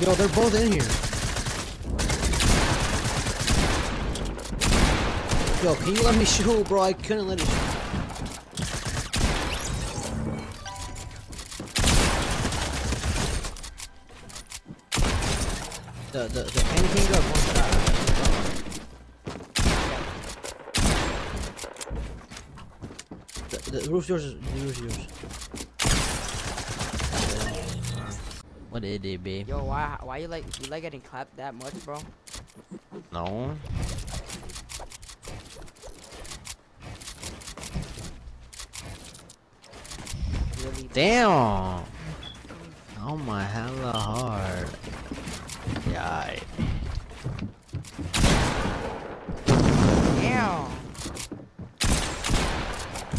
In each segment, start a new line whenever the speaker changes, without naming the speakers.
Yo, they're both in here. Yo, can you let me shoot, bro? I couldn't let it. The the the painting of one The, the roof's yours. The roof's yours. What it is, babe?
Yo, why why you like you like getting clapped that much, bro?
No.
Really?
Damn. Oh my hella hard. Yeah.
Damn.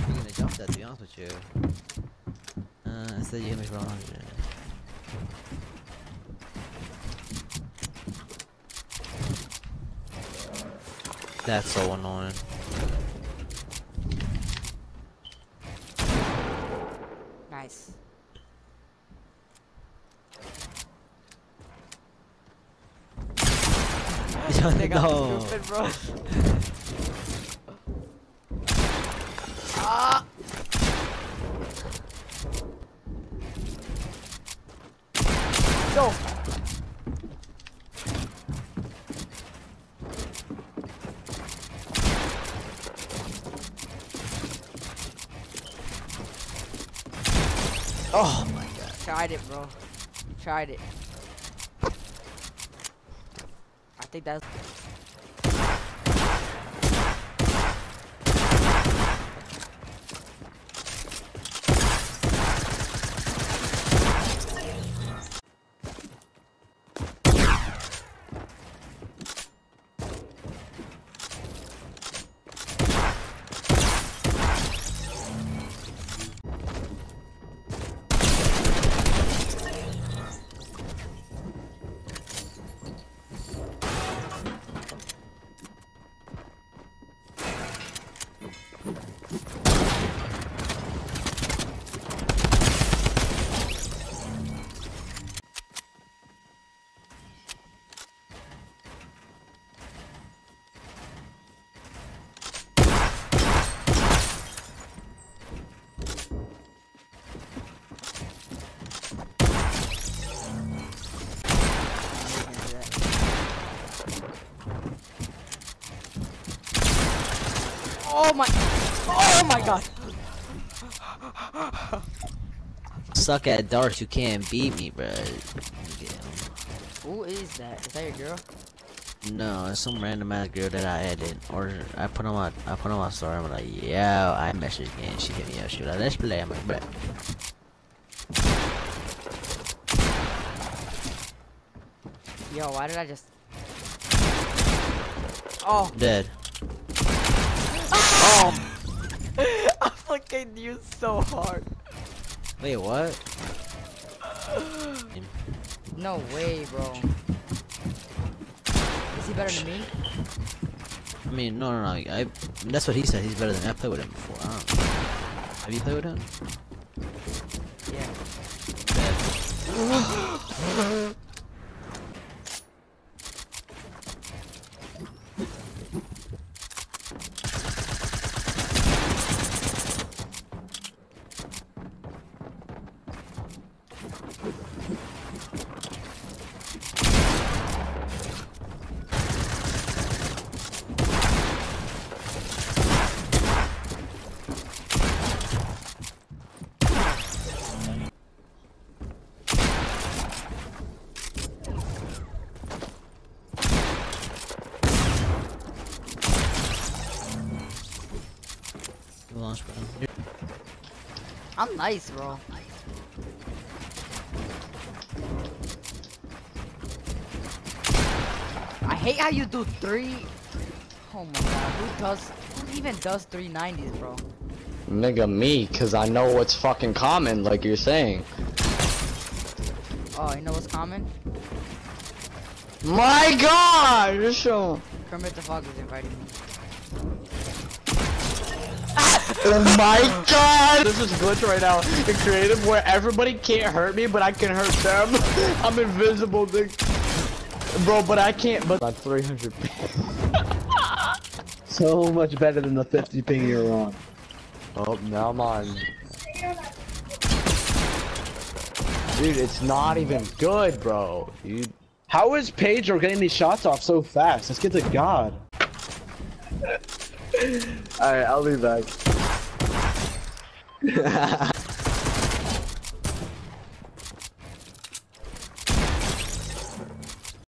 I'm gonna jump that to be honest with you. Uh, instead you hit me for 100. That's so annoying.
Nice.
No.
stupid,
Oh my god.
Tried it, bro. Tried it. I think that's. Oh my! Oh my god!
Suck at darts, you can't beat me, bro.
Who is that? Is that your girl?
No, it's some random ass girl that I added, or I put on my I put on my story. I'm like, yeah, I messaged and she hit me up. She was like, let's play. I'm like, bet.
Yo, why did I just? Oh,
Dead.
Oh! I fucking you so hard.
Wait, what?
No way, bro. Is he better than me?
I mean, no, no, no. I. That's what he said. He's better than me. I played with him before. I don't know. Have you played with him?
Yeah.
Dead. Good launch, bro.
I'm nice, bro. Hate how you do three. Oh my god, who does? Who even does 390s, bro?
Nigga, me, cause I know what's fucking common, like you're saying.
Oh, you know what's common?
My god! Just show.
Kermit the Frog is inviting me.
Oh my god! This is glitch right now in creative where everybody can't hurt me, but I can hurt them. I'm invisible, dude. Bro, but I can't, but I'm 300
So much better than the 50 ping you're on.
Oh, now I'm on. Dude, it's not even good, bro. Dude.
How is Pedro getting these shots off so fast? Let's get to God. Alright, I'll be back.